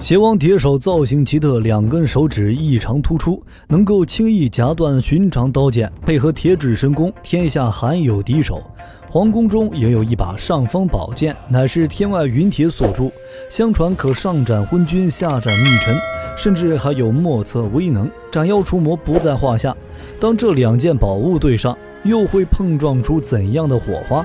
邪王铁手造型奇特，两根手指异常突出，能够轻易夹断寻常刀剑，配合铁指神功，天下罕有敌手。皇宫中也有一把尚方宝剑，乃是天外云铁所铸，相传可上斩昏君，下斩逆臣，甚至还有莫测威能，斩妖除魔不在话下。当这两件宝物对上，又会碰撞出怎样的火花？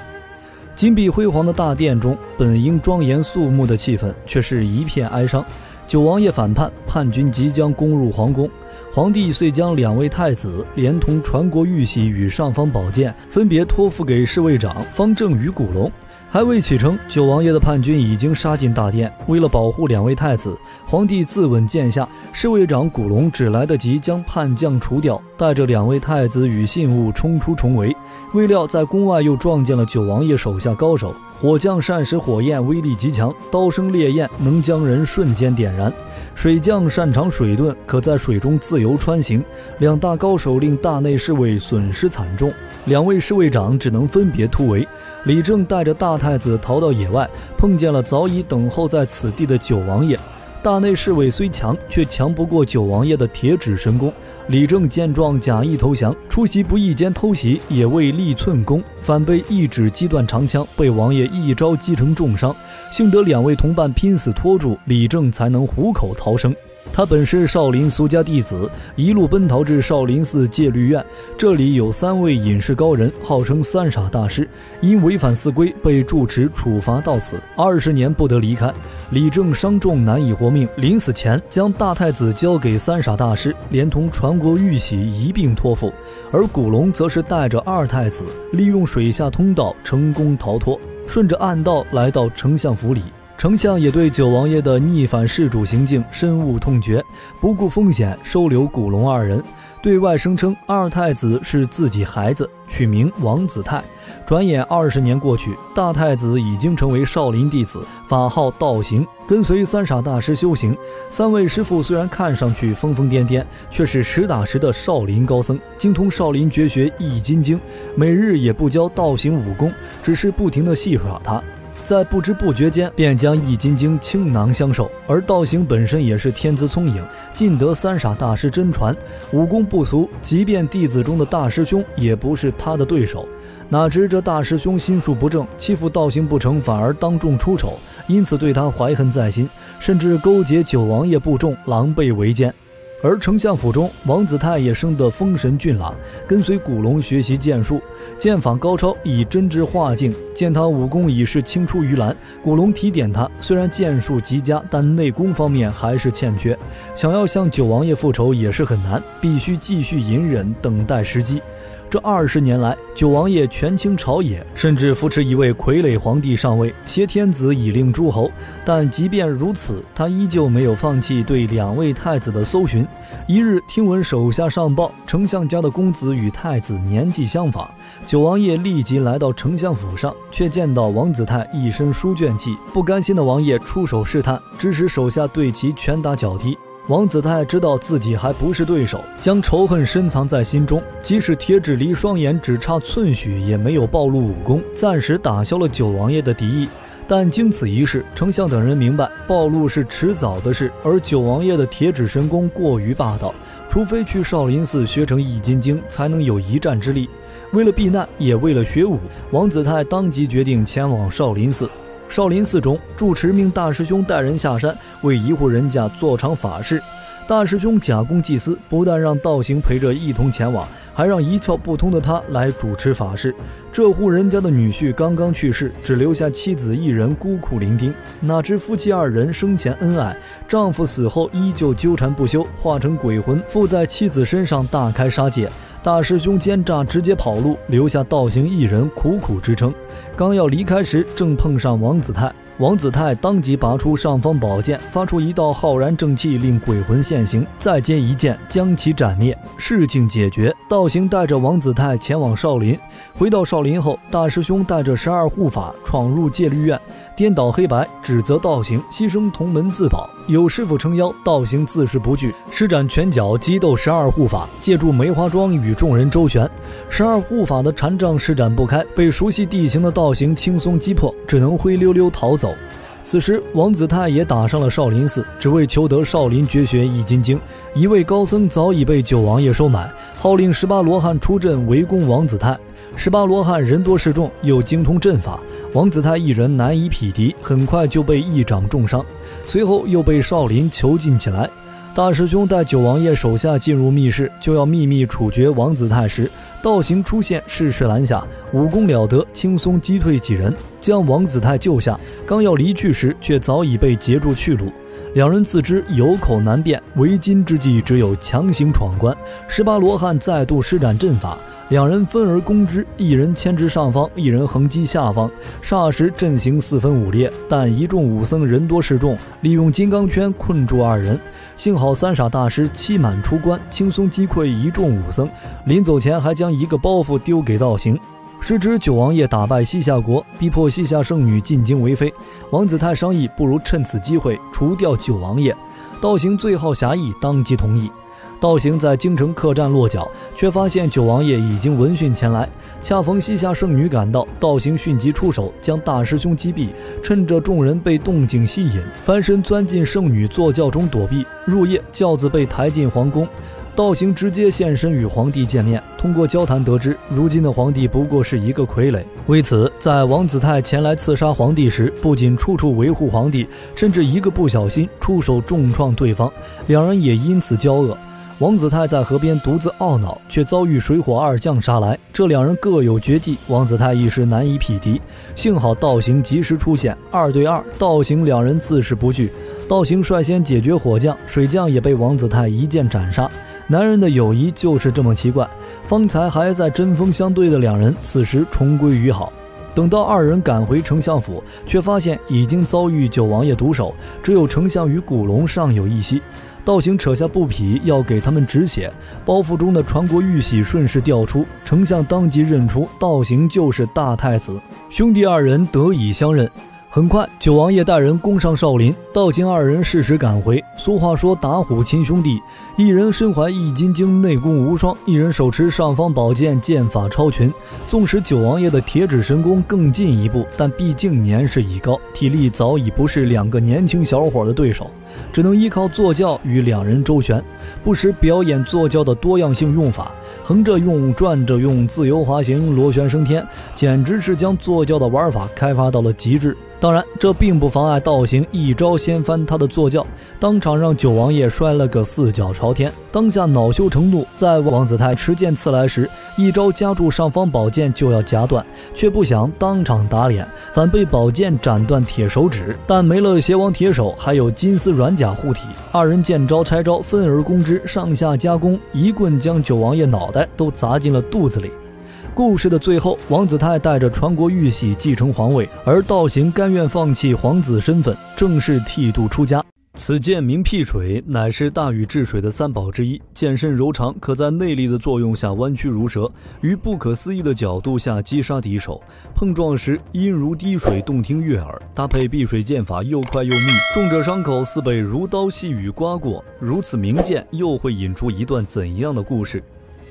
金碧辉煌的大殿中，本应庄严肃穆的气氛，却是一片哀伤。九王爷反叛，叛军即将攻入皇宫，皇帝遂将两位太子连同传国玉玺与尚方宝剑分别托付给侍卫长方正与古龙。还未启程，九王爷的叛军已经杀进大殿。为了保护两位太子，皇帝自刎剑下，侍卫长古龙只来得及将叛将除掉，带着两位太子与信物冲出重围。未料在宫外又撞见了九王爷手下高手，火将善使火焰，威力极强，刀生烈焰能将人瞬间点燃；水将擅长水遁，可在水中自由穿行。两大高手令大内侍卫损失惨重，两位侍卫长只能分别突围。李正带着大太子逃到野外，碰见了早已等候在此地的九王爷。大内侍卫虽强，却强不过九王爷的铁指神功。李正见状，假意投降，出其不意间偷袭，也未立寸功，反被一指击断长枪，被王爷一招击成重伤。幸得两位同伴拼死拖住，李正才能虎口逃生。他本是少林俗家弟子，一路奔逃至少林寺戒律院。这里有三位隐士高人，号称三傻大师，因违反寺规被住持处罚到此，二十年不得离开。李正伤重难以活命，临死前将大太子交给三傻大师，连同传国玉玺一并托付。而古龙则是带着二太子，利用水下通道成功逃脱，顺着暗道来到丞相府里。丞相也对九王爷的逆反弑主行径深恶痛绝，不顾风险收留古龙二人，对外声称二太子是自己孩子，取名王子泰。转眼二十年过去，大太子已经成为少林弟子，法号道行，跟随三傻大师修行。三位师傅虽然看上去疯疯癫癫，却是实打实的少林高僧，精通少林绝学易筋经，每日也不教道行武功，只是不停的戏耍他。在不知不觉间，便将易筋经倾囊相授。而道行本身也是天资聪颖，尽得三傻大师真传，武功不俗，即便弟子中的大师兄也不是他的对手。哪知这大师兄心术不正，欺负道行不成，反而当众出丑，因此对他怀恨在心，甚至勾结九王爷部众，狼狈为奸。而丞相府中，王子泰也生得风神俊朗，跟随古龙学习剑术，剑法高超，以真知化境。见他武功已是青出于蓝，古龙提点他，虽然剑术极佳，但内功方面还是欠缺，想要向九王爷复仇也是很难，必须继续隐忍，等待时机。这二十年来，九王爷权倾朝野，甚至扶持一位傀儡皇帝上位，挟天子以令诸侯。但即便如此，他依旧没有放弃对两位太子的搜寻。一日，听闻手下上报，丞相家的公子与太子年纪相仿，九王爷立即来到丞相府上，却见到王子泰一身书卷气，不甘心的王爷出手试探，指使手下对其拳打脚踢。王子泰知道自己还不是对手，将仇恨深藏在心中。即使铁指离双眼只差寸许，也没有暴露武功，暂时打消了九王爷的敌意。但经此一事，丞相等人明白，暴露是迟早的事。而九王爷的铁指神功过于霸道，除非去少林寺学成易筋经，才能有一战之力。为了避难，也为了学武，王子泰当即决定前往少林寺。少林寺中，住持命大师兄带人下山为一户人家做场法事。大师兄假公济私，不但让道行陪着一同前往，还让一窍不通的他来主持法事。这户人家的女婿刚刚去世，只留下妻子一人孤苦伶仃。哪知夫妻二人生前恩爱，丈夫死后依旧纠缠不休，化成鬼魂附在妻子身上，大开杀戒。大师兄奸诈，直接跑路，留下道行一人苦苦支撑。刚要离开时，正碰上王子泰。王子泰当即拔出尚方宝剑，发出一道浩然正气，令鬼魂现形，再接一剑将其斩灭。事情解决，道行带着王子泰前往少林。回到少林后，大师兄带着十二护法闯入戒律院。颠倒黑白，指责道行牺牲同门自保，有师傅撑腰，道行自是不惧，施展拳脚激斗十二护法，借助梅花桩与众人周旋。十二护法的禅杖施展不开，被熟悉地形的道行轻松击破，只能灰溜溜逃走。此时，王子泰也打上了少林寺，只为求得少林绝学《易筋经》。一位高僧早已被九王爷收买，号令十八罗汉出阵围攻王子泰。十八罗汉人多势众，又精通阵法，王子泰一人难以匹敌，很快就被一掌重伤。随后又被少林囚禁起来。大师兄带九王爷手下进入密室，就要秘密处决王子泰时，道行出现，适时拦下，武功了得，轻松击退几人，将王子泰救下。刚要离去时，却早已被截住去路。两人自知有口难辩，为今之计只有强行闯关。十八罗汉再度施展阵法。两人分而攻之，一人牵制上方，一人横击下方。霎时阵型四分五裂，但一众武僧人多势众，利用金刚圈困住二人。幸好三傻大师期满出关，轻松击溃一众武僧。临走前还将一个包袱丢给道行。时值九王爷打败西夏国，逼迫西夏圣女进京为妃。王子泰商议，不如趁此机会除掉九王爷。道行最好侠义，当即同意。道行在京城客栈落脚，却发现九王爷已经闻讯前来。恰逢西夏圣女赶到，道行迅即出手，将大师兄击毙。趁着众人被动静吸引，翻身钻进圣女坐轿中躲避。入夜，轿子被抬进皇宫，道行直接现身与皇帝见面。通过交谈得知，如今的皇帝不过是一个傀儡。为此，在王子泰前来刺杀皇帝时，不仅处处维护皇帝，甚至一个不小心出手重创对方，两人也因此交恶。王子泰在河边独自懊恼，却遭遇水火二将杀来。这两人各有绝技，王子泰一时难以匹敌。幸好道行及时出现，二对二，道行两人自是不惧。道行率先解决火将，水将也被王子泰一剑斩杀。男人的友谊就是这么奇怪。方才还在针锋相对的两人，此时重归于好。等到二人赶回丞相府，却发现已经遭遇九王爷毒手，只有丞相与古龙尚有一息。道行扯下布匹要给他们止血，包袱中的传国玉玺顺势掉出，丞相当即认出道行就是大太子，兄弟二人得以相认。很快，九王爷带人攻上少林，道行二人适时赶回。俗话说打虎亲兄弟，一人身怀易筋经，内功无双；一人手持尚方宝剑，剑法超群。纵使九王爷的铁指神功更进一步，但毕竟年事已高，体力早已不是两个年轻小伙的对手，只能依靠坐轿与两人周旋，不时表演坐轿的多样性用法，横着用，转着用，自由滑行，螺旋升天，简直是将坐轿的玩法开发到了极致。当然，这并不妨碍道行一招掀翻他的坐轿，当场让九王爷摔了个四脚朝天。当下恼羞成怒，在王子泰持剑刺来时，一招夹住上方宝剑就要夹断，却不想当场打脸，反被宝剑斩断铁手指。但没了邪王铁手，还有金丝软甲护体，二人见招拆招，分而攻之，上下夹攻，一棍将九王爷脑袋都砸进了肚子里。故事的最后，王子泰带着传国玉玺继承皇位，而道行甘愿放弃皇子身份，正式剃度出家。此剑名辟水，乃是大禹治水的三宝之一。剑身柔长，可在内力的作用下弯曲如蛇，于不可思议的角度下击杀敌手。碰撞时音如滴水，动听悦耳。搭配碧水剑法，又快又密，重者伤口似被如刀细雨刮过。如此名剑，又会引出一段怎样的故事？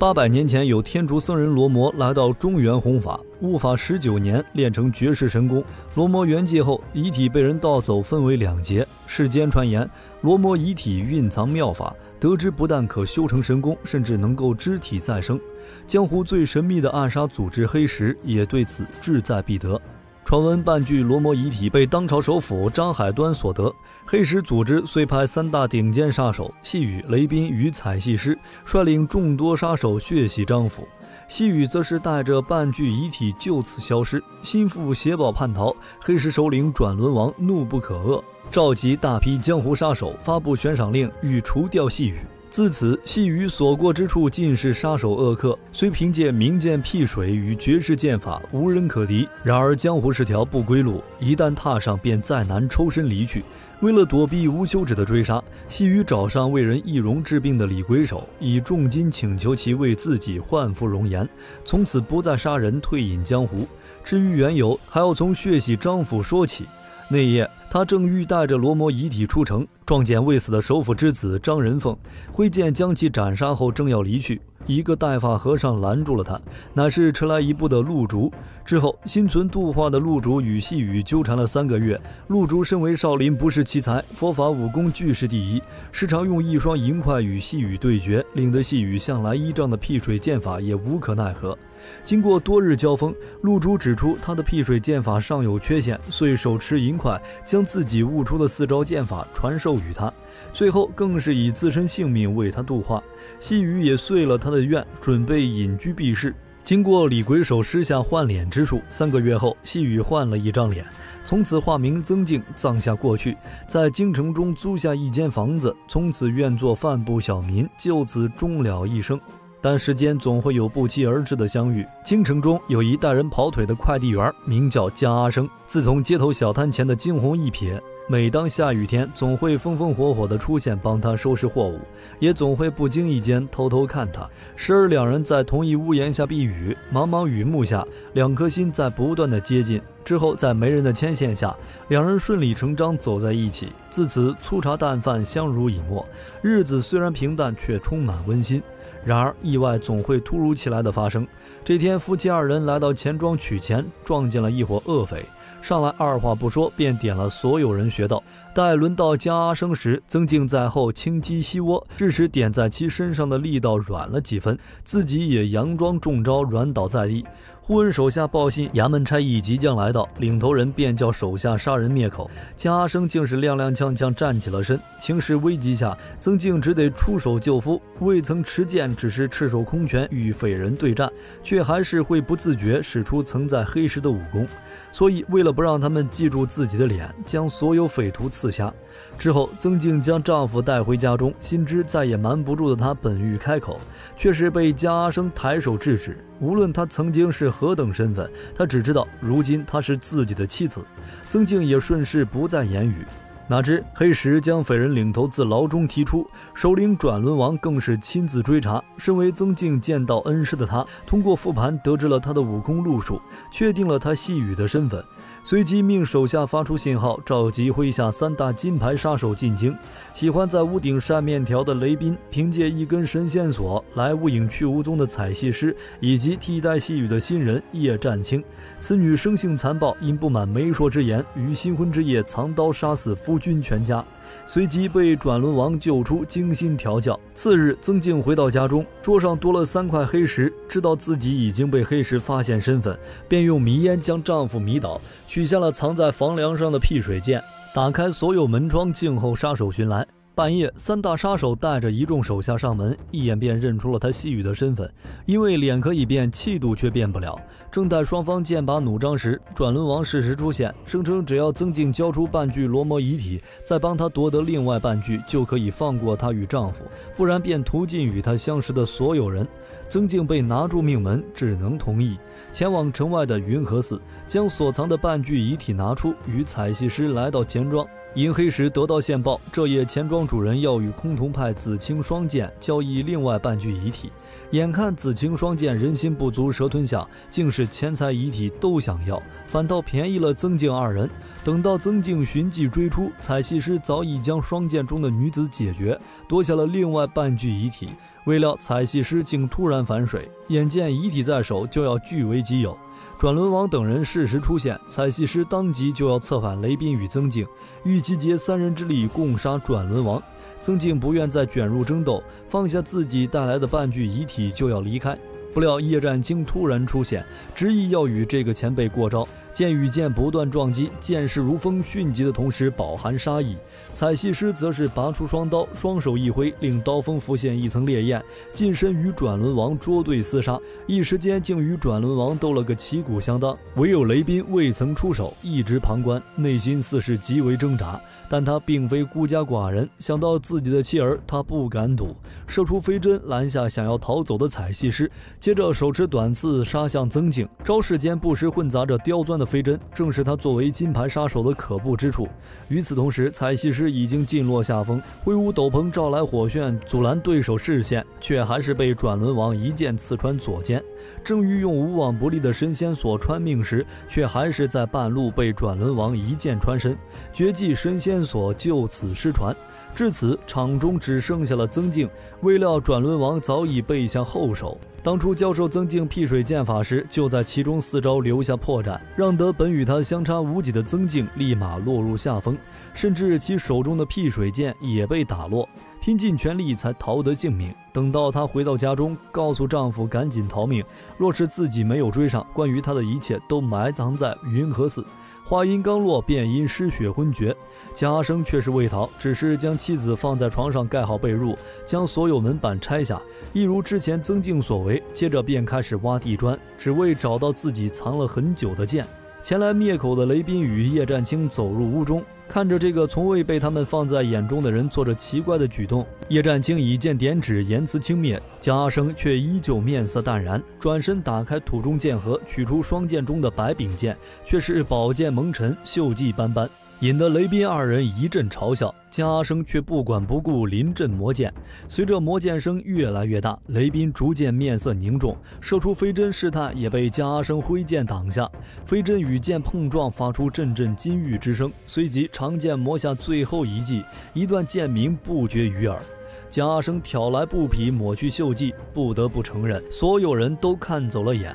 八百年前，有天竺僧人罗摩来到中原弘法，悟法十九年，练成绝世神功。罗摩圆寂后，遗体被人盗走，分为两截。世间传言，罗摩遗体蕴藏妙法，得知不但可修成神功，甚至能够肢体再生。江湖最神秘的暗杀组织黑石也对此志在必得。传闻半具罗摩遗体被当朝首辅张海端所得，黑石组织遂派三大顶尖杀手细雨、雷斌与彩戏师率领众多杀手血洗张府。细雨则是带着半具遗体就此消失，心腹邪宝叛逃。黑石首领转轮王怒不可遏，召集大批江湖杀手，发布悬赏令，欲除掉细雨。自此，细雨所过之处尽是杀手恶客。虽凭借名剑辟水与绝世剑法无人可敌，然而江湖是条不归路，一旦踏上，便再难抽身离去。为了躲避无休止的追杀，细雨找上为人易容治病的李鬼手，以重金请求其为自己换副容颜，从此不再杀人，退隐江湖。至于缘由，还要从血洗张府说起。那夜。他正欲带着罗摩遗体出城，撞见未死的首府之子张仁凤，挥剑将其斩杀后，正要离去。一个带发和尚拦住了他，乃是迟来一步的陆竹。之后，心存度化的陆竹与细雨纠缠了三个月。陆竹身为少林不世奇才，佛法武功俱是第一，时常用一双银筷与细雨对决，令得细雨向来依仗的辟水剑法也无可奈何。经过多日交锋，陆珠指出他的辟水剑法尚有缺陷，遂手持银筷，将自己悟出的四招剑法传授于他。最后更是以自身性命为他度化。细雨也遂了他的愿，准备隐居避世。经过李鬼手施下换脸之术，三个月后，细雨换了一张脸，从此化名曾静，葬下过去，在京城中租下一间房子，从此愿做贩布小民，就此终了一生。但时间总会有不期而至的相遇。京城中有一带人跑腿的快递员，名叫江阿生。自从街头小摊前的惊鸿一瞥。每当下雨天，总会风风火火地出现帮他收拾货物，也总会不经意间偷偷看他。时而两人在同一屋檐下避雨，茫茫雨幕下，两颗心在不断的接近。之后在媒人的牵线下，两人顺理成章走在一起。自此粗茶淡饭，相濡以沫，日子虽然平淡，却充满温馨。然而意外总会突如其来的发生。这天，夫妻二人来到钱庄取钱，撞见了一伙恶匪。上来二话不说，便点了所有人穴道。待轮到江阿生时，曾静在后轻击膝窝，致使点在其身上的力道软了几分，自己也佯装中招，软倒在地。忽闻手下报信，衙门差役即将来到，领头人便叫手下杀人灭口。江阿生竟是踉踉跄跄站起了身。情势危急下，曾静只得出手救夫，未曾持剑，只是赤手空拳与匪人对战，却还是会不自觉使出曾在黑时的武功。所以，为了不让他们记住自己的脸，将所有匪徒刺瞎。之后，曾静将丈夫带回家中，心知再也瞒不住的她，本欲开口，却是被江阿生抬手制止。无论他曾经是何等身份，他只知道如今他是自己的妻子。曾静也顺势不再言语。哪知黑石将匪人领头自牢中提出，首领转轮王更是亲自追查。身为曾静见到恩师的他，通过复盘得知了他的武功路数，确定了他细雨的身份。随即命手下发出信号，召集麾下三大金牌杀手进京。喜欢在屋顶晒面条的雷斌，凭借一根神仙索来无影去无踪的彩戏师，以及替代细雨的新人叶湛青。此女生性残暴，因不满媒妁之言，于新婚之夜藏刀杀死夫君全家。随即被转轮王救出，精心调教。次日，曾静回到家中，桌上多了三块黑石，知道自己已经被黑石发现身份，便用迷烟将丈夫迷倒，取下了藏在房梁上的辟水剑，打开所有门窗，静候杀手寻来。半夜，三大杀手带着一众手下上门，一眼便认出了他细雨的身份。因为脸可以变，气度却变不了。正待双方剑拔弩张时，转轮王适时出现，声称只要曾静交出半具罗摩遗体，再帮他夺得另外半具，就可以放过她与丈夫；不然便屠尽与他相识的所有人。曾静被拿住命门，只能同意前往城外的云和寺，将所藏的半具遗体拿出，与彩戏师来到钱庄。银黑石得到线报，这夜钱庄主人要与崆峒派紫青双剑交易另外半具遗体。眼看紫青双剑人心不足蛇吞象，竟是钱财遗体都想要，反倒便宜了曾静二人。等到曾静寻迹追出，彩戏师早已将双剑中的女子解决，夺下了另外半具遗体。未料彩戏师竟突然反水，眼见遗体在手，就要据为己有。转轮王等人适时出现，彩戏师当即就要策反雷斌与曾静，欲集结三人之力共杀转轮王。曾静不愿再卷入争斗，放下自己带来的半具遗体就要离开。不料叶战清突然出现，执意要与这个前辈过招。剑与剑不断撞击，剑势如风，迅疾的同时饱含杀意。彩戏师则是拔出双刀，双手一挥，令刀锋浮现一层烈焰，近身与转轮王捉对厮杀，一时间竟与转轮王斗了个旗鼓相当。唯有雷斌未曾出手，一直旁观，内心似是极为挣扎。但他并非孤家寡人，想到自己的妻儿，他不敢赌，射出飞针拦下想要逃走的彩戏师，接着手持短刺杀向曾静，招式间不时混杂着刁钻的。的飞针，正是他作为金牌杀手的可怖之处。与此同时，彩西师已经尽落下风，挥舞斗篷招来火旋，阻拦对手视线，却还是被转轮王一剑刺穿左肩。正欲用无往不利的神仙锁穿命时，却还是在半路被转轮王一剑穿身，绝技神仙锁就此失传。至此，场中只剩下了曾静。未料转轮王早已背向后手。当初教授曾静辟水剑法时，就在其中四招留下破绽，让得本与他相差无几的曾静立马落入下风，甚至其手中的辟水剑也被打落，拼尽全力才逃得性命。等到她回到家中，告诉丈夫赶紧逃命，若是自己没有追上，关于她的一切都埋藏在云和寺。话音刚落，便因失血昏厥。贾生却是未逃，只是将妻子放在床上，盖好被褥，将所有门板拆下，一如之前曾静所为。接着便开始挖地砖，只为找到自己藏了很久的剑。前来灭口的雷斌与叶战清走入屋中，看着这个从未被他们放在眼中的人做着奇怪的举动。叶战清以剑点指，言辞轻蔑；江阿生却依旧面色淡然，转身打开土中剑盒，取出双剑中的白柄剑，却是宝剑蒙尘，锈迹斑斑。引得雷斌二人一阵嘲笑，贾阿生却不管不顾，临阵磨剑。随着磨剑声越来越大，雷斌逐渐面色凝重，射出飞针试探，也被贾阿生挥剑挡下。飞针与剑碰撞，发出阵阵金玉之声。随即长剑磨下最后一击，一段剑鸣不绝于耳。贾阿生挑来布匹，抹去锈迹，不得不承认，所有人都看走了眼。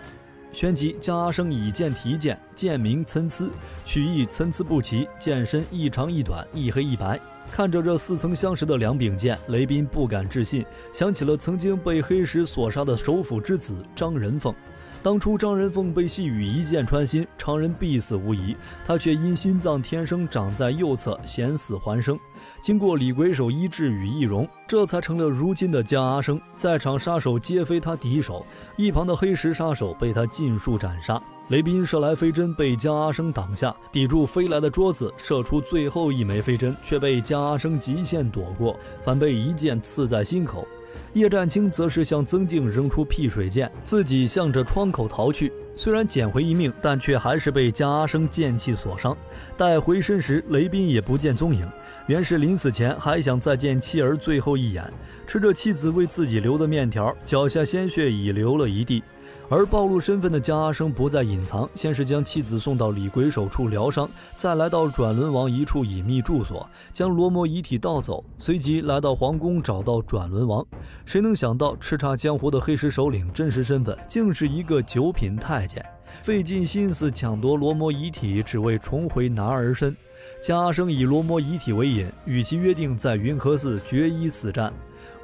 旋即，将阿生以剑提剑，剑名参差，曲意参差不齐，剑身一长一短，一黑一白。看着这似曾相识的两柄剑，雷斌不敢置信，想起了曾经被黑石所杀的首府之子张仁凤。当初张仁凤被细雨一箭穿心，常人必死无疑，他却因心脏天生长在右侧，险死还生。经过李鬼手医治与易容，这才成了如今的江阿生。在场杀手皆非他敌手，一旁的黑石杀手被他尽数斩杀。雷斌射来飞针被江阿生挡下，抵住飞来的桌子，射出最后一枚飞针，却被江阿生极限躲过，反被一剑刺在心口。叶战青则是向曾静扔出辟水剑，自己向着窗口逃去。虽然捡回一命，但却还是被江阿生剑气所伤。待回身时，雷斌也不见踪影。原是临死前还想再见妻儿最后一眼，吃着妻子为自己留的面条，脚下鲜血已流了一地。而暴露身份的江阿生不再隐藏，先是将妻子送到李鬼手处疗伤，再来到转轮王一处隐秘住所，将罗摩遗体盗走，随即来到皇宫找到转轮王。谁能想到叱咤江湖的黑石首领真实身份竟是一个九品太监，费尽心思抢夺罗摩遗体，只为重回男儿身。江阿生以罗摩遗体为引，与其约定在云和寺决一死战。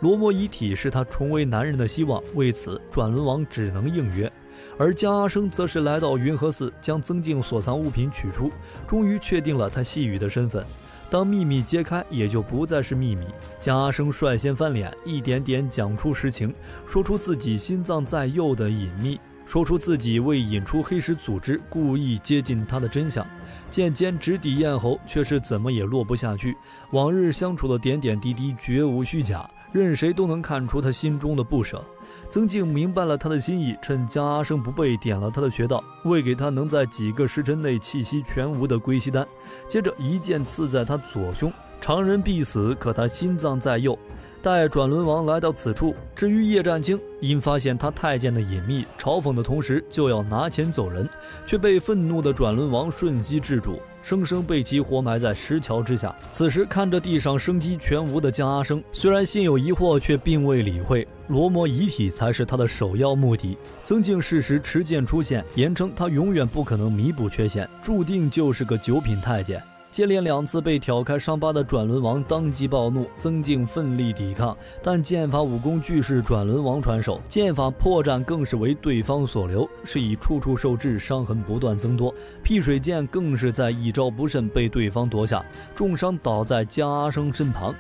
罗摩遗体是他重为男人的希望，为此转轮王只能应约。而江阿生则是来到云和寺，将曾静所藏物品取出，终于确定了他细雨的身份。当秘密揭开，也就不再是秘密。江阿生率先翻脸，一点点讲出实情，说出自己心脏在右的隐秘，说出自己为引出黑石组织，故意接近他的真相。剑尖直抵咽喉，却是怎么也落不下去。往日相处的点点滴滴，绝无虚假。任谁都能看出他心中的不舍。曾静明白了他的心意，趁江阿生不备，点了他的穴道，喂给他能在几个时辰内气息全无的归西丹。接着一剑刺在他左胸。常人必死，可他心脏在右。待转轮王来到此处，至于叶战青，因发现他太监的隐秘，嘲讽的同时就要拿钱走人，却被愤怒的转轮王瞬息制住。生生被其活埋在石桥之下。此时看着地上生机全无的江阿生，虽然心有疑惑，却并未理会。罗摩遗体才是他的首要目的。曾静适时持剑出现，言称他永远不可能弥补缺陷，注定就是个九品太监。接连两次被挑开伤疤的转轮王当即暴怒，曾静奋力抵抗，但剑法武功俱是转轮王传授，剑法破绽更是为对方所留，是以处处受制，伤痕不断增多。辟水剑更是在一招不慎被对方夺下，重伤倒在江阿生身旁。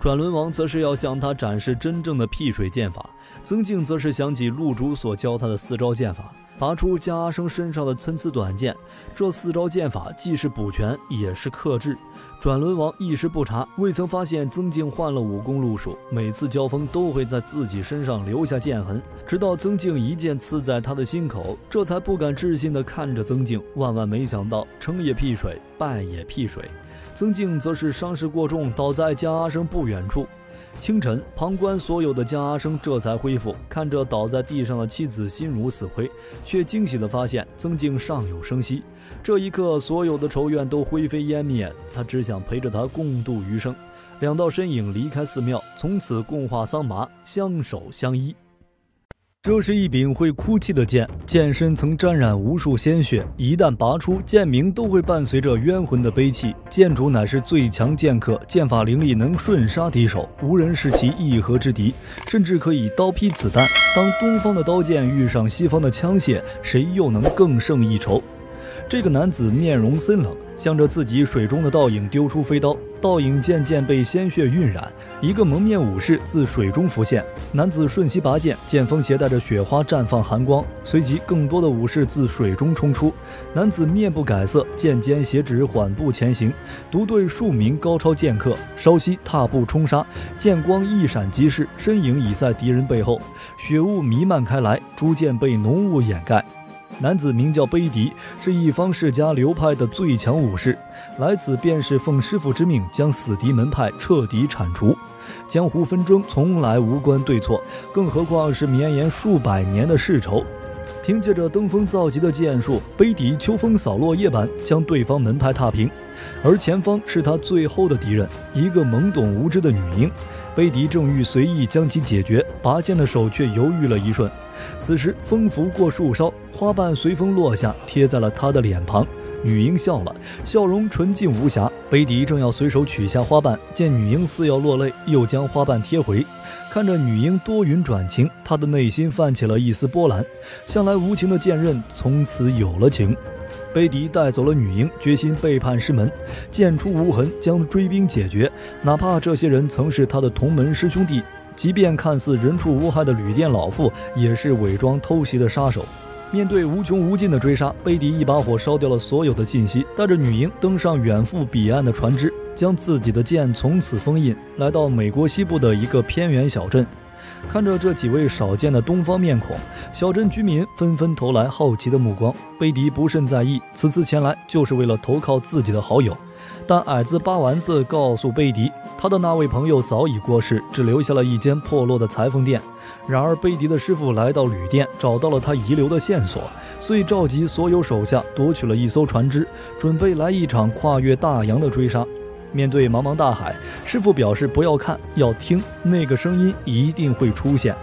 转轮王则是要向他展示真正的辟水剑法，曾静则是想起陆竹所教他的四招剑法。拔出加生身上的参差短剑，这四招剑法既是补全，也是克制。转轮王一时不察，未曾发现曾静换了武功路数，每次交锋都会在自己身上留下剑痕。直到曾静一剑刺在他的心口，这才不敢置信地看着曾静。万万没想到，成也辟水，败也辟水。曾静则是伤势过重，倒在江阿生不远处。清晨，旁观所有的江阿生这才恢复，看着倒在地上的妻子，心如死灰，却惊喜地发现曾静尚有生息。这一刻，所有的仇怨都灰飞烟灭，他只想陪着他共度余生。两道身影离开寺庙，从此共话桑麻，相守相依。这是一柄会哭泣的剑，剑身曾沾染无数鲜血，一旦拔出，剑名都会伴随着冤魂的悲泣。剑主乃是最强剑客，剑法凌厉，能瞬杀敌手，无人是其一合之敌，甚至可以刀劈子弹。当东方的刀剑遇上西方的枪械，谁又能更胜一筹？这个男子面容森冷，向着自己水中的倒影丢出飞刀，倒影渐渐被鲜血晕染。一个蒙面武士自水中浮现，男子瞬息拔剑，剑锋携带着雪花绽放寒光。随即，更多的武士自水中冲出，男子面不改色，剑尖斜指，缓步前行，独对数名高超剑客。稍息，踏步冲杀，剑光一闪即逝，身影已在敌人背后。血雾弥漫开来，逐渐被浓雾掩盖。男子名叫卑迪，是一方世家流派的最强武士，来此便是奉师傅之命，将死敌门派彻底铲除。江湖纷争从来无关对错，更何况是绵延数百年的世仇。凭借着登峰造极的剑术，杯迪秋风扫落叶般将对方门派踏平。而前方是他最后的敌人，一个懵懂无知的女婴。杯迪正欲随意将其解决，拔剑的手却犹豫了一瞬。此时，风拂过树梢，花瓣随风落下，贴在了他的脸庞。女婴笑了，笑容纯净无瑕。贝迪正要随手取下花瓣，见女婴似要落泪，又将花瓣贴回。看着女婴多云转晴，他的内心泛起了一丝波澜。向来无情的剑刃，从此有了情。贝迪带走了女婴，决心背叛师门，剑出无痕，将追兵解决。哪怕这些人曾是他的同门师兄弟。即便看似人畜无害的旅店老妇，也是伪装偷袭的杀手。面对无穷无尽的追杀，贝迪一把火烧掉了所有的信息，带着女婴登上远赴彼岸的船只，将自己的剑从此封印，来到美国西部的一个偏远小镇。看着这几位少见的东方面孔，小镇居民纷纷投来好奇的目光。贝迪不甚在意，此次前来就是为了投靠自己的好友。但矮子八丸子告诉贝迪，他的那位朋友早已过世，只留下了一间破落的裁缝店。然而，贝迪的师傅来到旅店，找到了他遗留的线索，遂召集所有手下夺取了一艘船只，准备来一场跨越大洋的追杀。面对茫茫大海，师傅表示不要看，要听，那个声音一定会出现。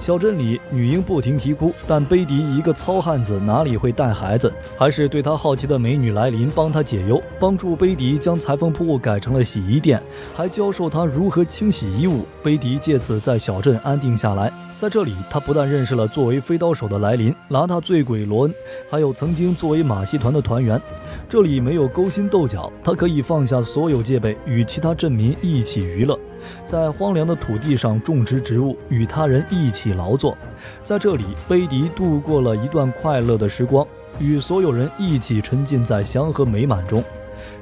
小镇里，女婴不停啼哭，但贝迪一个糙汉子哪里会带孩子？还是对他好奇的美女来临帮他解忧，帮助贝迪将裁缝铺改成了洗衣店，还教授他如何清洗衣物。贝迪借此在小镇安定下来。在这里，他不但认识了作为飞刀手的莱林、邋遢醉鬼罗恩，还有曾经作为马戏团的团员。这里没有勾心斗角，他可以放下所有戒备，与其他镇民一起娱乐，在荒凉的土地上种植植物，与他人一起劳作。在这里，贝迪度过了一段快乐的时光，与所有人一起沉浸在祥和美满中。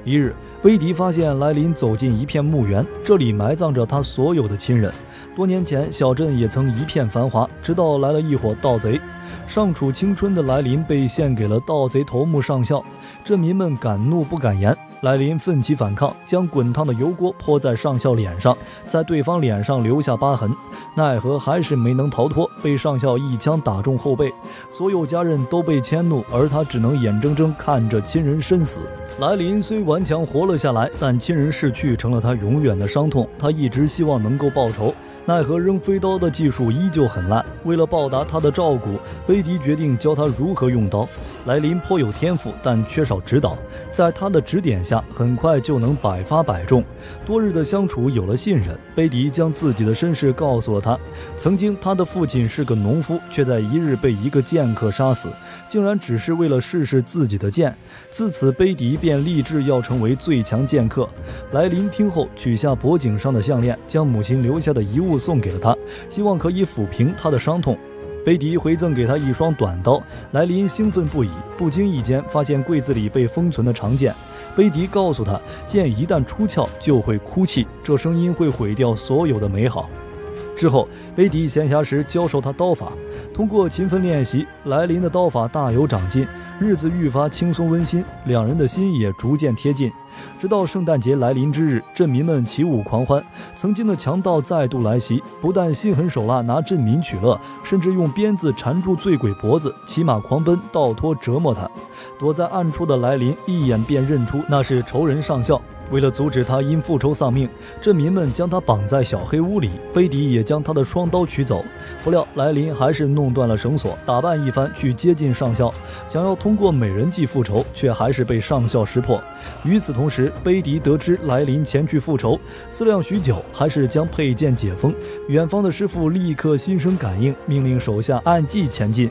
一日，贝迪发现莱林走进一片墓园，这里埋葬着他所有的亲人。多年前，小镇也曾一片繁华，直到来了一伙盗贼。尚处青春的莱林被献给了盗贼头目上校，镇民们敢怒不敢言。莱林奋起反抗，将滚烫的油锅泼在上校脸上，在对方脸上留下疤痕，奈何还是没能逃脱，被上校一枪打中后背。所有家人都被迁怒，而他只能眼睁睁看着亲人身死。莱林虽顽强活了下来，但亲人逝去成了他永远的伤痛。他一直希望能够报仇，奈何扔飞刀的技术依旧很烂。为了报答他的照顾，贝迪决定教他如何用刀。莱林颇有天赋，但缺少指导，在他的指点下，很快就能百发百中。多日的相处有了信任，贝迪将自己的身世告诉了他。曾经，他的父亲是个农夫，却在一日被一个剑客杀死，竟然只是为了试试自己的剑。自此，贝迪。便立志要成为最强剑客。莱林听后取下脖颈上的项链，将母亲留下的遗物送给了他，希望可以抚平他的伤痛。贝迪回赠给他一双短刀，莱林兴奋不已。不经意间发现柜子里被封存的长剑，贝迪告诉他，剑一旦出鞘就会哭泣，这声音会毁掉所有的美好。之后，贝迪闲暇时教授他刀法。通过勤奋练习，莱林的刀法大有长进，日子愈发轻松温馨，两人的心也逐渐贴近。直到圣诞节来临之日，镇民们起舞狂欢，曾经的强盗再度来袭，不但心狠手辣拿镇民取乐，甚至用鞭子缠住醉鬼脖子，骑马狂奔，倒拖折磨他。躲在暗处的莱林一眼便认出那是仇人上校。为了阻止他因复仇丧命，镇民们将他绑在小黑屋里，贝迪也将他的双刀取走。不料莱林还是弄断了绳索，打扮一番去接近上校，想要通过美人计复仇，却还是被上校识破。与此同时，贝迪得知莱林前去复仇，思量许久，还是将佩剑解封。远方的师傅立刻心生感应，命令手下按计前进。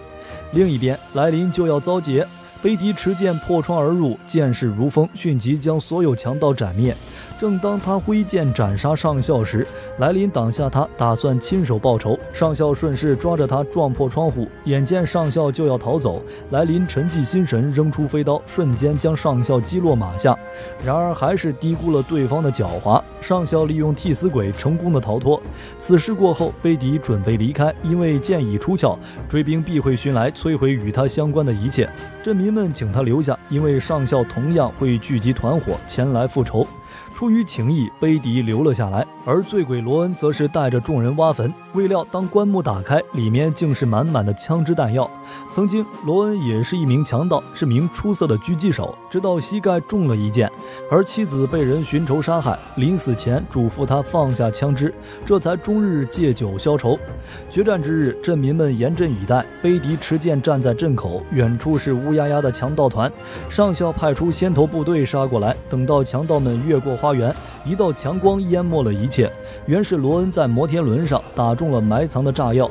另一边，莱林就要遭劫。贝迪持剑破窗而入，剑势如风，迅即将所有强盗斩灭。正当他挥剑斩杀上校时，莱林挡下他，打算亲手报仇。上校顺势抓着他撞破窗户，眼见上校就要逃走，莱林沉寂心神，扔出飞刀，瞬间将上校击落马下。然而还是低估了对方的狡猾，上校利用替死鬼成功的逃脱。此事过后，贝迪准备离开，因为剑已出鞘，追兵必会寻来，摧毁与他相关的一切。镇民们请他留下，因为上校同样会聚集团伙前来复仇。出于情谊，贝迪留了下来，而醉鬼罗恩则是带着众人挖坟。未料，当棺木打开，里面竟是满满的枪支弹药。曾经，罗恩也是一名强盗，是名出色的狙击手，直到膝盖中了一箭，而妻子被人寻仇杀害，临死前嘱咐他放下枪支，这才终日借酒消愁。决战之日，镇民们严阵以待，贝迪持剑站在镇口，远处是乌压压的强盗团。上校派出先头部队杀过来，等到强盗们越过花园，一道强光淹没了一切，原是罗恩在摩天轮上打中了埋藏的炸药。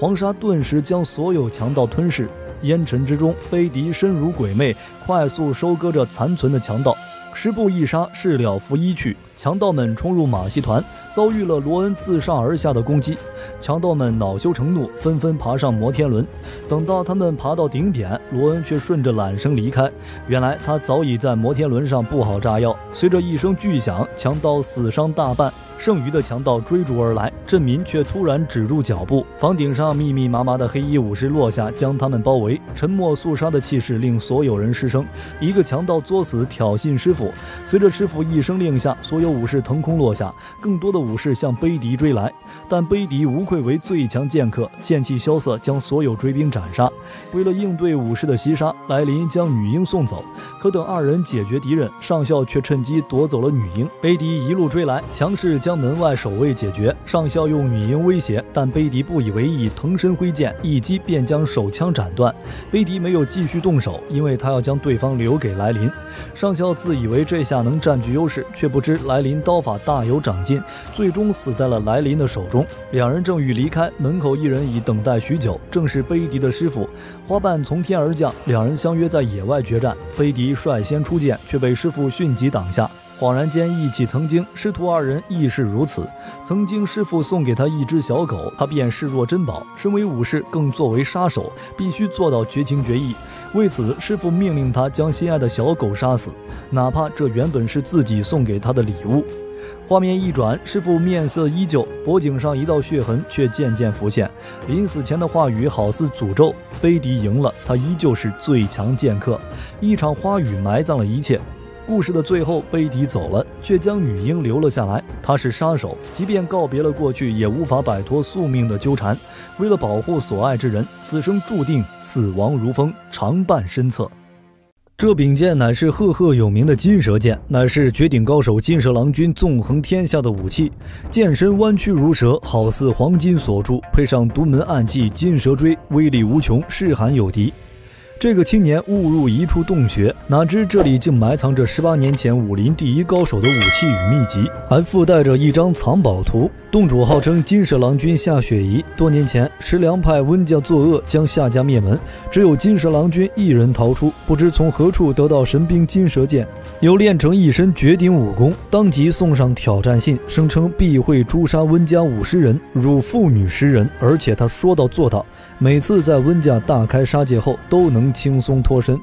黄沙顿时将所有强盗吞噬，烟尘之中，飞迪身如鬼魅，快速收割着残存的强盗。十步一杀，事了拂衣去。强盗们冲入马戏团，遭遇了罗恩自上而下的攻击。强盗们恼羞成怒，纷纷爬上摩天轮。等到他们爬到顶点，罗恩却顺着缆绳离开。原来他早已在摩天轮上布好炸药。随着一声巨响，强盗死伤大半。剩余的强盗追逐而来，镇民却突然止住脚步。房顶上密密麻麻的黑衣武士落下，将他们包围。沉默肃杀的气势令所有人失声。一个强盗作死挑衅师傅，随着师傅一声令下，所有武士腾空落下。更多的武士向贝迪追来，但贝迪无愧为最强剑客，剑气萧瑟，将所有追兵斩杀。为了应对武士的袭杀，莱林将女婴送走。可等二人解决敌人，上校却趁机夺走了女婴。贝迪一路追来，强势将。门外守卫解决，上校用女婴威胁，但贝迪不以为意，腾身挥剑一击便将手枪斩断。贝迪没有继续动手，因为他要将对方留给莱林。上校自以为这下能占据优势，却不知莱林刀法大有长进，最终死在了莱林的手中。两人正欲离开，门口一人已等待许久，正是贝迪的师傅。花瓣从天而降，两人相约在野外决战。贝迪率先出剑，却被师傅迅疾挡下。恍然间忆起曾经师徒二人亦是如此。曾经师傅送给他一只小狗，他便视若珍宝。身为武士，更作为杀手，必须做到绝情绝义。为此，师傅命令他将心爱的小狗杀死，哪怕这原本是自己送给他的礼物。画面一转，师傅面色依旧，脖颈上一道血痕却渐渐浮现。临死前的话语好似诅咒：贝迪赢了，他依旧是最强剑客。一场花雨埋葬了一切。故事的最后，贝迪走了，却将女婴留了下来。他是杀手，即便告别了过去，也无法摆脱宿命的纠缠。为了保护所爱之人，此生注定死亡如风，常伴身侧。这柄剑乃是赫赫有名的金蛇剑，乃是绝顶高手金蛇郎君纵横天下的武器。剑身弯曲如蛇，好似黄金锁住，配上独门暗器金蛇锥，威力无穷，势罕有敌。这个青年误入一处洞穴，哪知这里竟埋藏着十八年前武林第一高手的武器与秘籍，还附带着一张藏宝图。洞主号称金蛇郎君夏雪宜，多年前石梁派温家作恶，将夏家灭门，只有金蛇郎君一人逃出，不知从何处得到神兵金蛇剑，又练成一身绝顶武功，当即送上挑战信，声称必会诛杀温家五十人，辱妇女十人，而且他说到做到，每次在温家大开杀戒后，都能轻松脱身。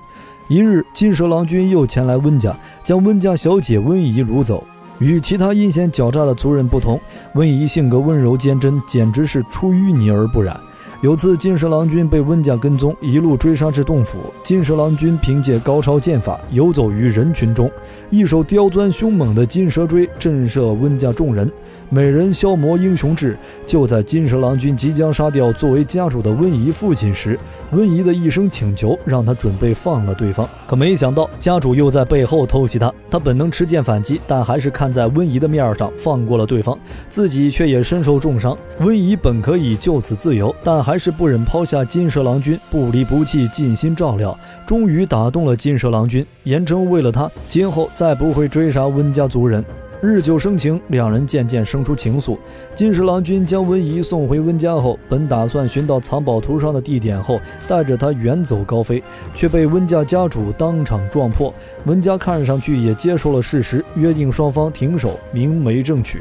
一日，金蛇郎君又前来温家，将温家小姐温仪掳走。与其他阴险狡诈的族人不同，温仪性格温柔坚贞，简直是出淤泥而不染。有次金蛇郎君被温家跟踪，一路追杀至洞府。金蛇郎君凭借高超剑法游走于人群中，一手刁钻凶猛的金蛇锥震慑温家众人。美人消磨英雄志。就在金蛇郎君即将杀掉作为家主的温仪父亲时，温仪的一声请求让他准备放了对方。可没想到家主又在背后偷袭他。他本能持剑反击，但还是看在温仪的面上放过了对方，自己却也身受重伤。温仪本可以就此自由，但还是不忍抛下金蛇郎君，不离不弃，尽心照料。终于打动了金蛇郎君，严称为了他，今后再不会追杀温家族人。日久生情，两人渐渐生出情愫。金石郎君将温仪送回温家后，本打算寻到藏宝图上的地点后，带着她远走高飞，却被温家家主当场撞破。温家看上去也接受了事实，约定双方停手，明媒正娶。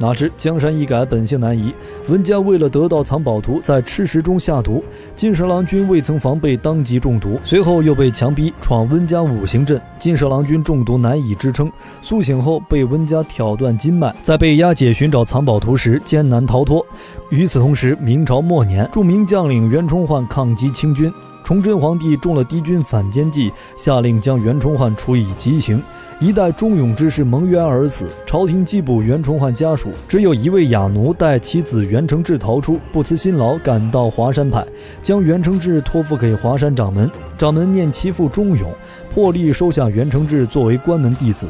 哪知江山易改，本性难移。温家为了得到藏宝图，在吃食中下毒，金蛇郎君未曾防备，当即中毒，随后又被强逼闯温家五行阵。金蛇郎君中毒难以支撑，苏醒后被温家挑断筋脉，在被押解寻找藏宝图时艰难逃脱。与此同时，明朝末年，著名将领袁崇焕抗击清军，崇祯皇帝中了敌军反间计，下令将袁崇焕处以极刑。一代忠勇之士蒙冤而死，朝廷缉捕袁崇焕家属，只有一位哑奴带其子袁承志逃出，不辞辛劳赶到华山派，将袁承志托付给华山掌门。掌门念其父忠勇，破例收下袁承志作为关门弟子。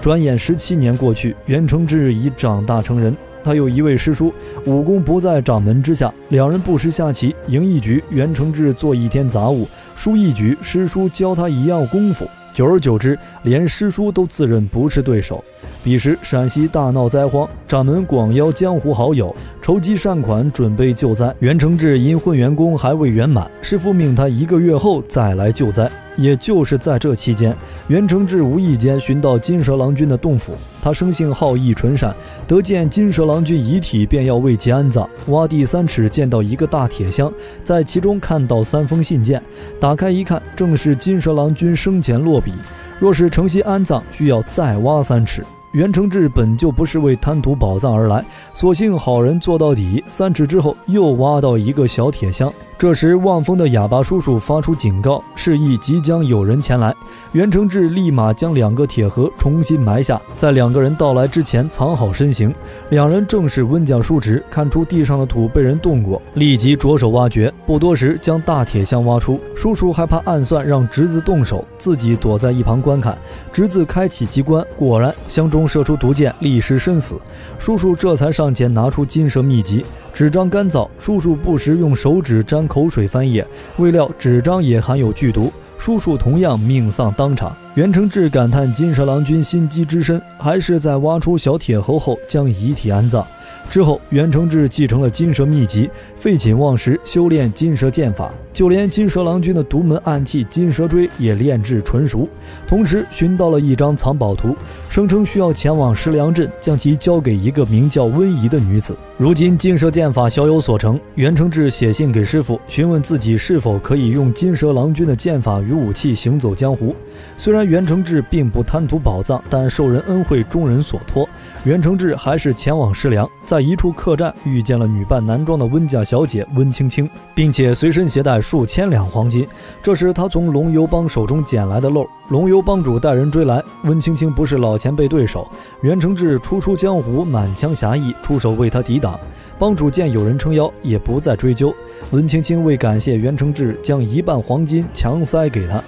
转眼十七年过去，袁承志已长大成人，他有一位师叔，武功不在掌门之下，两人不时下棋，赢一局，袁承志做一天杂物；输一局，师叔教他一样功夫。久而久之，连师叔都自认不是对手。彼时陕西大闹灾荒，掌门广邀江湖好友筹集善款，准备救灾。袁承志因混元功还未圆满，师傅命他一个月后再来救灾。也就是在这期间，袁承志无意间寻到金蛇郎君的洞府。他生性好义纯善，得见金蛇郎君遗体，便要为其安葬。挖地三尺，见到一个大铁箱，在其中看到三封信件。打开一看，正是金蛇郎君生前落笔。若是诚心安葬，需要再挖三尺。袁承志本就不是为贪图宝藏而来，索性好人做到底。三尺之后，又挖到一个小铁箱。这时，望风的哑巴叔叔发出警告，示意即将有人前来。袁承志立马将两个铁盒重新埋下，在两个人到来之前藏好身形。两人正是温家叔侄，看出地上的土被人动过，立即着手挖掘。不多时，将大铁箱挖出。叔叔害怕暗算，让侄子动手，自己躲在一旁观看。侄子开启机关，果然箱中射出毒箭，立时身死。叔叔这才上前拿出金蛇秘籍。纸张干燥，叔叔不时用手指沾口水翻页，未料纸张也含有剧毒，叔叔同样命丧当场。袁承志感叹金蛇郎君心机之深，还是在挖出小铁猴后将遗体安葬。之后，袁承志继承了金蛇秘籍，废寝忘食修炼金蛇剑法，就连金蛇郎君的独门暗器金蛇锥也炼制纯熟。同时，寻到了一张藏宝图，声称需要前往石梁镇，将其交给一个名叫温仪的女子。如今金蛇剑法小有所成，袁承志写信给师傅，询问自己是否可以用金蛇郎君的剑法与武器行走江湖。虽然袁承志并不贪图宝藏，但受人恩惠，众人所托，袁承志还是前往石梁。在一处客栈遇见了女扮男装的温家小姐温青青，并且随身携带数千两黄金。这是他从龙游帮手中捡来的漏。龙游帮主带人追来，温青青不是老前辈对手。袁承志初出江湖，满腔侠义，出手为他抵挡。帮主见有人撑腰，也不再追究。温青青为感谢袁承志，将一半黄金强塞给他。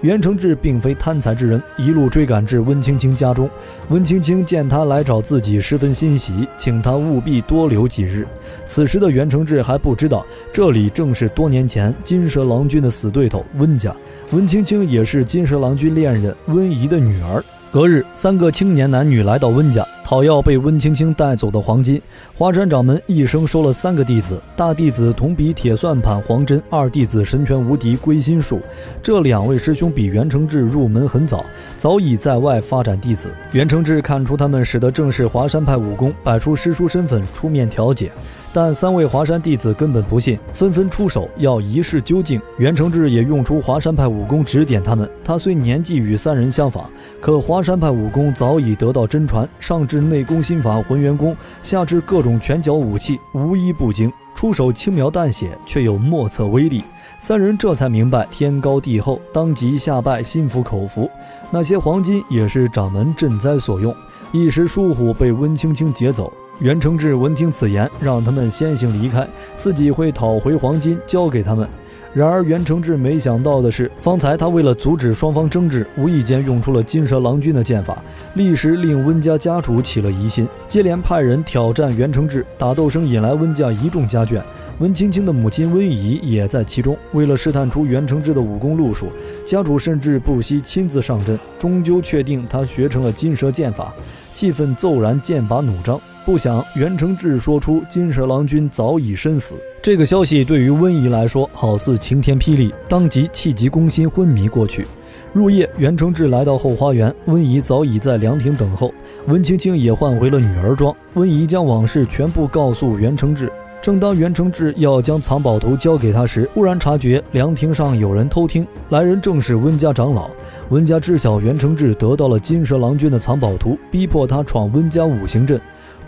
袁承志并非贪财之人，一路追赶至温青青家中。温青青见他来找自己，十分欣喜，请他务必多留几日。此时的袁承志还不知道，这里正是多年前金蛇郎君的死对头温家。温青青也是金蛇郎君恋人温仪的女儿。隔日，三个青年男女来到温家，讨要被温青青带走的黄金。华山掌门一生收了三个弟子：大弟子铜笔铁算盘黄真，二弟子神拳无敌归心术。这两位师兄比袁承志入门很早，早已在外发展弟子。袁承志看出他们使的正是华山派武功，摆出师叔身份出面调解。但三位华山弟子根本不信，纷纷出手要一试究竟。袁承志也用出华山派武功指点他们。他虽年纪与三人相仿，可华山派武功早已得到真传，上至内功心法浑元功，下至各种拳脚武器，无一不精。出手轻描淡写，却有莫测威力。三人这才明白天高地厚，当即下拜，心服口服。那些黄金也是掌门赈灾所用，一时疏忽被温青青劫走。袁承志闻听此言，让他们先行离开，自己会讨回黄金交给他们。然而袁承志没想到的是，方才他为了阻止双方争执，无意间用出了金蛇郎君的剑法，立时令温家家主起了疑心，接连派人挑战袁承志。打斗声引来温家一众家眷，温青青的母亲温仪也在其中。为了试探出袁承志的武功路数，家主甚至不惜亲自上阵，终究确定他学成了金蛇剑法，气氛骤然剑拔弩张。不想袁承志说出金蛇郎君早已身死，这个消息对于温仪来说好似晴天霹雳，当即气急攻心，昏迷过去。入夜，袁承志来到后花园，温仪早已在凉亭等候，温青青也换回了女儿装。温仪将往事全部告诉袁承志。正当袁承志要将藏宝图交给他时，忽然察觉凉亭上有人偷听，来人正是温家长老。温家知晓袁承志得到了金蛇郎君的藏宝图，逼迫他闯温家五行阵。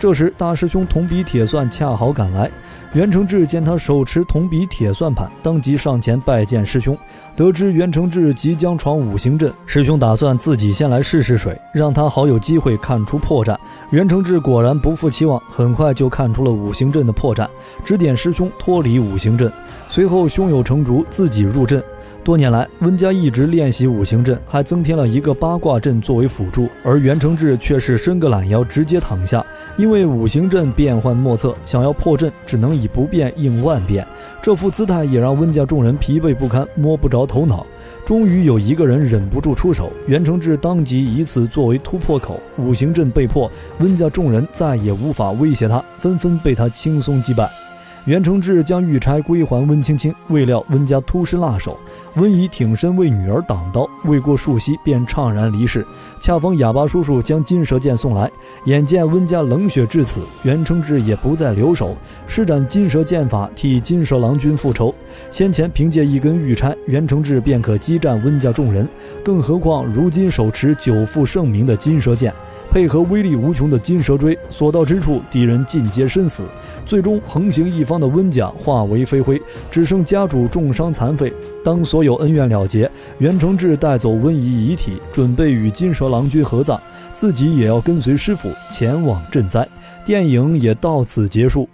这时，大师兄铜笔铁算恰好赶来。袁承志见他手持铜笔铁算盘，当即上前拜见师兄。得知袁承志即将闯五行阵，师兄打算自己先来试试水，让他好有机会看出破绽。袁承志果然不负期望，很快就看出了五行阵的破绽，指点师兄脱离五行阵。随后，胸有成竹，自己入阵。多年来，温家一直练习五行阵，还增添了一个八卦阵作为辅助。而袁承志却是伸个懒腰，直接躺下。因为五行阵变幻莫测，想要破阵，只能以不变应万变。这副姿态也让温家众人疲惫不堪，摸不着头脑。终于有一个人忍不住出手，袁承志当即以此作为突破口，五行阵被破，温家众人再也无法威胁他，纷纷被他轻松击败。袁承志将玉钗归还温青青，未料温家突施辣手，温姨挺身为女儿挡刀，未过数息便怅然离世。恰逢哑巴叔叔将金蛇剑送来，眼见温家冷血至此，袁承志也不再留手，施展金蛇剑法替金蛇郎君复仇。先前凭借一根玉钗，袁承志便可激战温家众人，更何况如今手持久负盛名的金蛇剑。配合威力无穷的金蛇锥，所到之处敌人尽皆身死。最终横行一方的温家化为飞灰，只剩家主重伤残废。当所有恩怨了结，袁承志带走温仪遗体，准备与金蛇郎君合葬，自己也要跟随师傅前往赈灾。电影也到此结束。